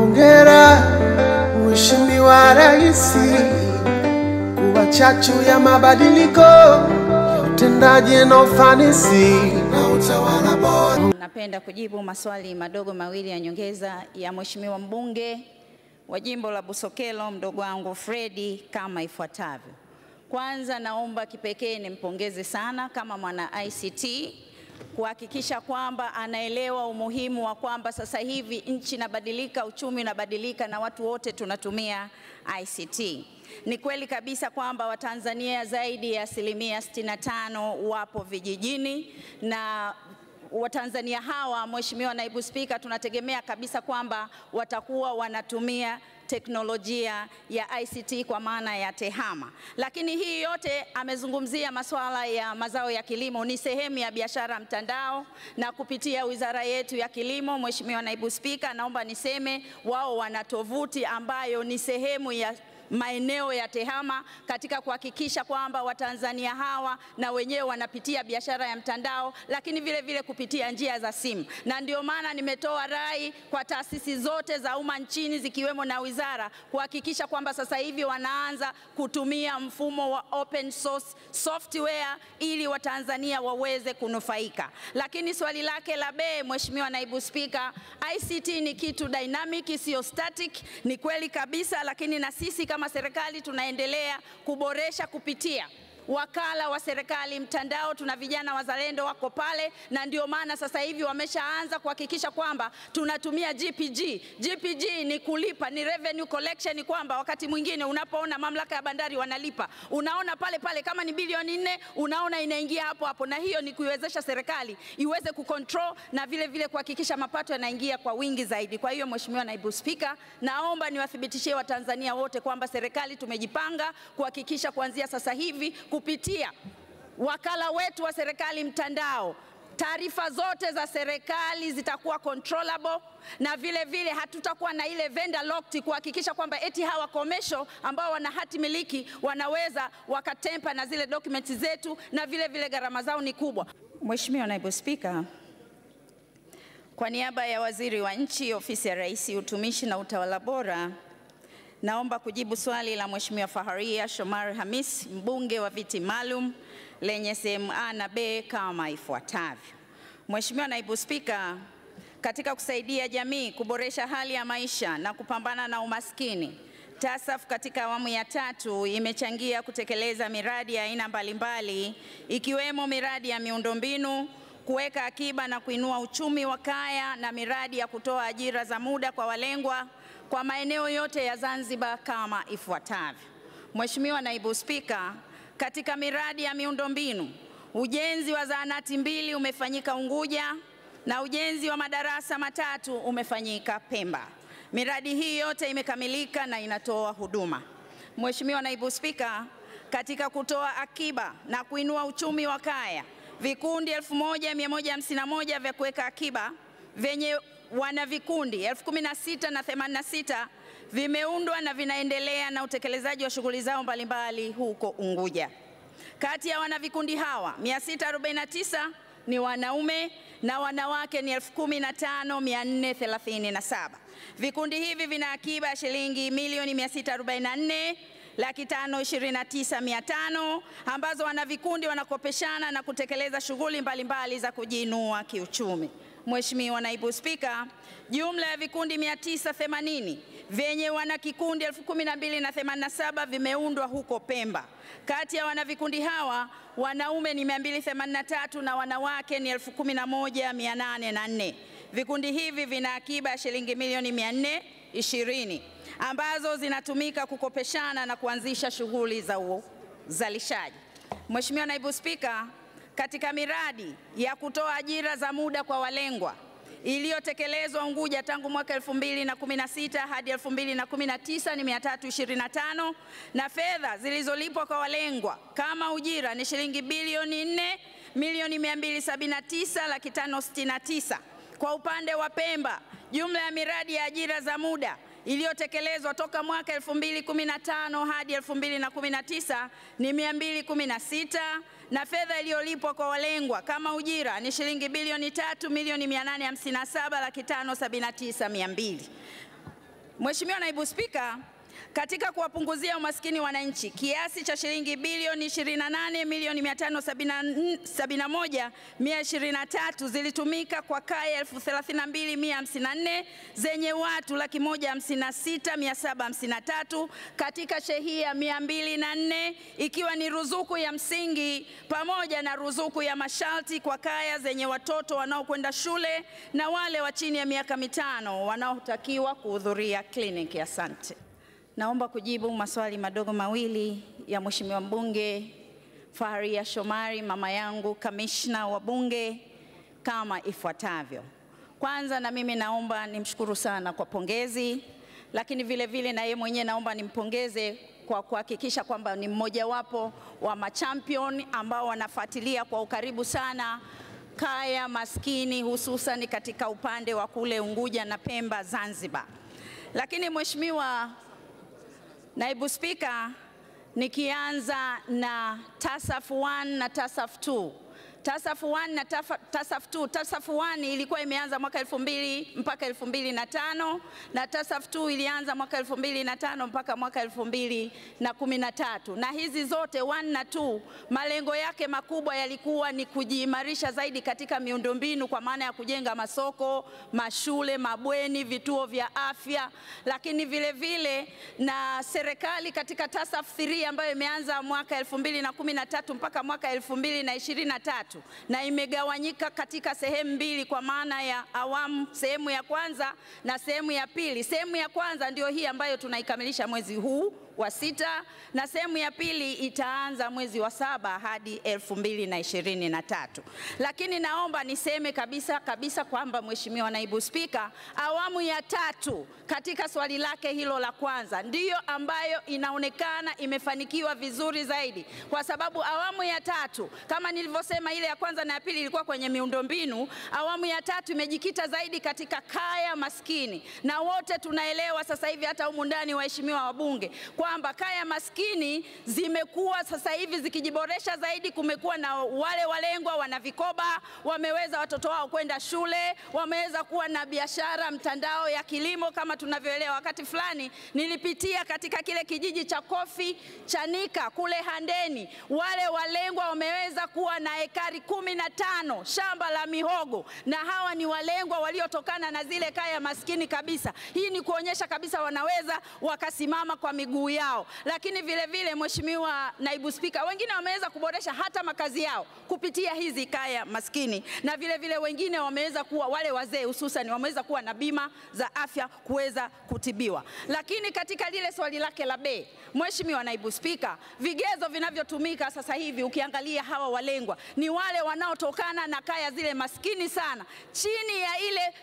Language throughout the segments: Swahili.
Hongera Mheshimiwa Rais kuwa chachu ya mabadiliko ya utendaji na ufanisi na utawala bora. Napenda kujibu maswali madogo mawili ya nyongeza ya Mheshimiwa mbunge wa jimbo la Busokelo mdogo wangu Fredi kama ifuatavyo. Kwanza naomba kipekee nimpongeze sana kama mwana ICT kuhakikisha kwamba anaelewa umuhimu wa kwamba sasa hivi nchi inabadilika, uchumi unabadilika na watu wote tunatumia ICT. Ni kweli kabisa kwamba Watanzania zaidi ya asilimia 65 wapo vijijini na Watanzania hawa, Mheshimiwa Naibu Spika, tunategemea kabisa kwamba watakuwa wanatumia teknolojia ya ICT kwa maana ya TEHAMA. Lakini hii yote amezungumzia masuala ya mazao ya kilimo, ni sehemu ya biashara mtandao, na kupitia wizara yetu ya kilimo, Mheshimiwa Naibu Spika, naomba niseme wao wana tovuti ambayo ni sehemu ya maeneo ya TEHAMA katika kuhakikisha kwamba Watanzania hawa na wenyewe wanapitia biashara ya mtandao, lakini vile vile kupitia njia za simu. Na ndio maana nimetoa rai kwa taasisi zote za umma nchini zikiwemo na wizara kuhakikisha kwamba sasa hivi wanaanza kutumia mfumo wa open source software ili Watanzania waweze kunufaika. Lakini swali lake la B, Mheshimiwa Naibu Spika, ICT ni kitu dynamic, sio static. Ni kweli kabisa, lakini na sisi kama serikali tunaendelea kuboresha kupitia wakala wa serikali mtandao. Tuna vijana wazalendo wako pale, na ndio maana sasa hivi wameshaanza kuhakikisha kwamba tunatumia GPG. GPG ni kulipa, ni revenue collection, kwamba wakati mwingine unapoona mamlaka ya bandari wanalipa, unaona pale pale kama ni bilioni nne, unaona inaingia hapo hapo, na hiyo ni kuiwezesha serikali iweze kucontrol na vile vile kuhakikisha mapato yanaingia kwa wingi zaidi. Kwa hiyo Mheshimiwa Naibu Spika, naomba niwathibitishie Watanzania wote kwamba serikali tumejipanga kuhakikisha kuanzia sasa hivi kupitia wakala wetu wa serikali mtandao taarifa zote za serikali zitakuwa controllable na vile vile hatutakuwa na ile vendor locked kuhakikisha kwamba eti hawa commercial ambao wana hati miliki wanaweza wakatempa na zile documents zetu na vile vile gharama zao ni kubwa. Mheshimiwa Naibu Spika, kwa niaba ya Waziri wa Nchi, Ofisi ya Rais, Utumishi na Utawala Bora, naomba kujibu swali la Mheshimiwa Faharia Shomari Hamis, mbunge wa viti maalum lenye sehemu A na B kama ifuatavyo. Mheshimiwa Naibu Spika, katika kusaidia jamii kuboresha hali ya maisha na kupambana na umaskini, TASAF katika awamu ya tatu imechangia kutekeleza miradi ya aina mbalimbali ikiwemo miradi ya miundombinu, kuweka akiba na kuinua uchumi wa kaya na miradi ya kutoa ajira za muda kwa walengwa kwa maeneo yote ya Zanzibar kama ifuatavyo. Mheshimiwa Naibu Spika, katika miradi ya miundombinu, ujenzi wa zahanati mbili umefanyika Unguja na ujenzi wa madarasa matatu umefanyika Pemba. Miradi hii yote imekamilika na inatoa huduma. Mheshimiwa Naibu Spika, katika kutoa akiba na kuinua uchumi wa kaya, vikundi 1151 vya kuweka akiba vyenye wana vikundi 1016 na 86 vimeundwa na vinaendelea na utekelezaji wa shughuli zao mbalimbali huko Unguja. Kati ya wanavikundi hawa 649 ni wanaume na wanawake ni 15437. Vikundi hivi vina akiba ya shilingi milioni 644 laki tano ishirini na tisa mia tano ambazo wanavikundi wanakopeshana na kutekeleza shughuli mbalimbali za kujiinua kiuchumi. Mheshimiwa Naibu Spika, jumla ya vikundi 980 vyenye wanakikundi 12,087 vimeundwa huko Pemba. Kati ya wanavikundi hawa wanaume ni 283 na wanawake ni 11,804. Vikundi hivi vina akiba ya shilingi milioni 420 ambazo zinatumika kukopeshana na kuanzisha shughuli za uzalishaji. Mheshimiwa Naibu Spika, katika miradi ya kutoa ajira za muda kwa walengwa iliyotekelezwa Unguja tangu mwaka 2016 hadi 2019 ni 325 na fedha zilizolipwa kwa walengwa kama ujira ni shilingi bilioni 4 milioni 279 laki tano sitini na tisa. Kwa upande wa Pemba, jumla ya miradi ya ajira za muda iliyotekelezwa toka mwaka 2015 hadi 2019 ni 216 na fedha iliyolipwa kwa walengwa kama ujira ni shilingi bilioni 3 milioni 857 laki tano sabini na tisa mia mbili. Mheshimiwa Naibu Spika, katika kuwapunguzia umaskini wananchi kiasi cha shilingi bilioni 28 milioni 571 123 zilitumika kwa kaya 32154 zenye watu laki moja katika shehia 204 ikiwa ni ruzuku ya msingi pamoja na ruzuku ya masharti kwa kaya zenye watoto wanaokwenda shule na wale wa chini ya miaka mitano wanaotakiwa kuhudhuria kliniki. Asante. Naomba kujibu maswali madogo mawili ya Mheshimiwa mbunge Faria Shomari, mama yangu kamishna wa bunge kama ifuatavyo. Kwanza na mimi naomba nimshukuru sana kwa pongezi, lakini vile vile na yeye mwenyewe naomba nimpongeze kwa kuhakikisha kwamba ni mmojawapo wa machampion ambao wanafuatilia kwa ukaribu sana kaya maskini hususan katika upande wa kule Unguja na Pemba Zanzibar. Lakini Mheshimiwa Naibu Spika, nikianza na TASAF 1 na TASAF 2. TASAF 1 na TASAF 2. TASAF 1 ilikuwa imeanza mwaka 2000 mpaka 2005 na TASAF 2 ilianza mwaka 2005 mpaka mwaka 2013. Na hizi zote 1 na 2 malengo yake makubwa yalikuwa ni kujiimarisha zaidi katika miundombinu kwa maana ya kujenga masoko, mashule, mabweni, vituo vya afya, lakini vile vile na serikali katika TASAF 3 ambayo imeanza mwaka 2013 mpaka mwaka 2023 na imegawanyika katika sehemu mbili kwa maana ya awamu, sehemu ya kwanza na sehemu ya pili. Sehemu ya kwanza ndio hii ambayo tunaikamilisha mwezi huu wa sita na sehemu ya pili itaanza mwezi wa saba hadi elfu mbili na ishirini na tatu. Lakini naomba niseme kabisa kabisa kwamba Mheshimiwa Naibu Spika, awamu ya tatu katika swali lake hilo la kwanza ndiyo ambayo inaonekana imefanikiwa vizuri zaidi, kwa sababu awamu ya tatu kama nilivyosema, ile ya kwanza na ya pili ilikuwa kwenye miundombinu. Awamu ya tatu imejikita zaidi katika kaya maskini, na wote tunaelewa sasa hivi hata humu ndani, waheshimiwa wabunge, kwamba kaya maskini zimekuwa sasa hivi zikijiboresha zaidi. Kumekuwa na wale walengwa wana vikoba, wameweza watoto wao kwenda shule, wameweza kuwa na biashara mtandao ya kilimo kama tunavyoelewa. Wakati fulani nilipitia katika kile kijiji cha Kofi Chanika kule Handeni, wale walengwa wameweza kuwa na ekari kumi na tano shamba la mihogo, na hawa ni walengwa waliotokana na zile kaya maskini kabisa. Hii ni kuonyesha kabisa wanaweza wakasimama kwa miguu yao. Lakini vile vile, Mheshimiwa Naibu Spika, wengine wameweza kuboresha hata makazi yao kupitia hizi kaya maskini, na vile vile wengine wameweza kuwa wale wazee hususan wameweza kuwa na bima za afya kuweza kutibiwa. Lakini katika lile swali lake la bei, Mheshimiwa Naibu Spika, vigezo vinavyotumika sasa hivi ukiangalia hawa walengwa ni wale wanaotokana na kaya zile maskini sana. Chini ya ile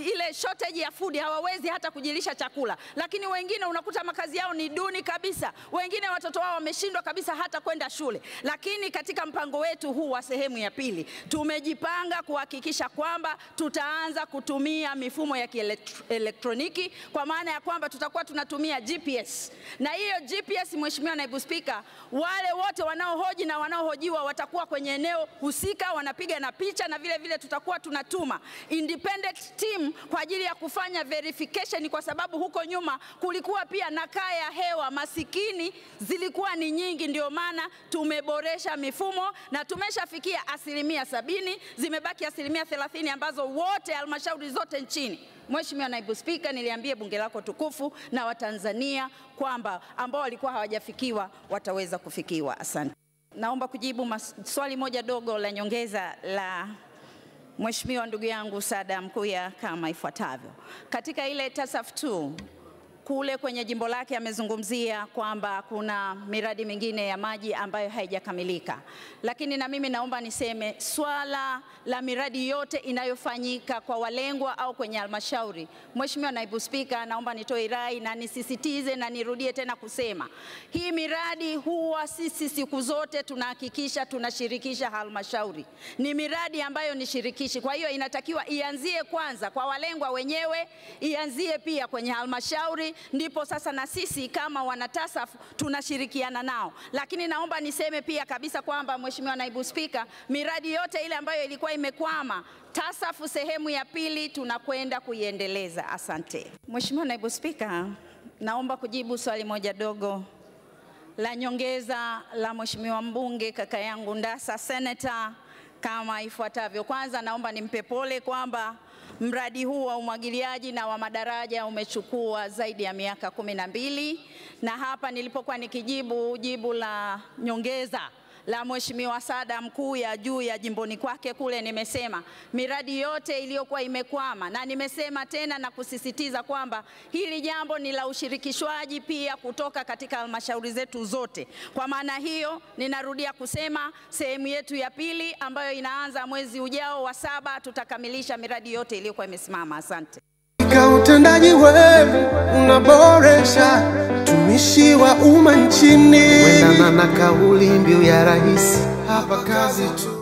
ile shortage ya food, hawawezi hata kujilisha chakula. Lakini wengine unakuta makazi yao ni duni kabisa, wengine watoto wao wameshindwa kabisa hata kwenda shule. Lakini katika mpango wetu huu wa sehemu ya pili tumejipanga kuhakikisha kwamba tutaanza kutumia mifumo ya kielektroniki, kwa maana ya kwamba tutakuwa tunatumia GPS, na hiyo GPS, Mheshimiwa Naibu Spika, wale wote wanaohoji na wanaohojiwa watakuwa kwenye eneo husika, wanapiga na picha, na vile vile tutakuwa tunatuma independent team kwa ajili ya kufanya verification, kwa sababu huko nyuma kulikuwa pia na kaa ya hewa masikini zilikuwa ni nyingi. Ndio maana tumeboresha mifumo na tumeshafikia asilimia sabini, zimebaki asilimia thelathini ambazo wote halmashauri zote nchini Mheshimiwa Naibu Spika, niliambie bunge lako tukufu na Watanzania kwamba ambao walikuwa hawajafikiwa wataweza kufikiwa. Asante. Naomba kujibu swali moja dogo la nyongeza la Mheshimiwa ndugu yangu Saada Mkuya kama ifuatavyo. Katika ile TASAF 2 kule kwenye jimbo lake amezungumzia kwamba kuna miradi mingine ya maji ambayo haijakamilika, lakini na mimi naomba niseme swala la miradi yote inayofanyika kwa walengwa au kwenye halmashauri, Mheshimiwa Naibu Spika, naomba nitoe rai na nisisitize na nirudie tena kusema hii miradi huwa sisi siku zote tunahakikisha tunashirikisha halmashauri. Ni miradi ambayo ni shirikishi, kwa hiyo inatakiwa ianzie kwanza kwa walengwa wenyewe, ianzie pia kwenye halmashauri ndipo sasa na sisi kama wanatasaf tunashirikiana nao. Lakini naomba niseme pia kabisa kwamba Mheshimiwa Naibu Spika, miradi yote ile ambayo ilikuwa imekwama tasafu sehemu ya pili tunakwenda kuiendeleza. Asante. Mheshimiwa Naibu Spika, naomba kujibu swali moja dogo la nyongeza la Mheshimiwa mbunge kaka yangu Ndasa Senator kama ifuatavyo. Kwanza naomba nimpe pole kwamba mradi huu wa umwagiliaji na wa madaraja umechukua zaidi ya miaka kumi na mbili. Na hapa nilipokuwa nikijibu jibu la nyongeza la Mheshimiwa Sada mkuu ya juu ya jimboni kwake kule, nimesema miradi yote iliyokuwa imekwama, na nimesema tena na kusisitiza kwamba hili jambo ni la ushirikishwaji pia kutoka katika halmashauri zetu zote. Kwa maana hiyo, ninarudia kusema sehemu yetu ya pili ambayo inaanza mwezi ujao wa saba, tutakamilisha miradi yote iliyokuwa imesimama. Asante. Utendaji wenu unaboresha utumishi wa umma nchini, wendana na kauli mbiu ya rais, hapa kazi tu.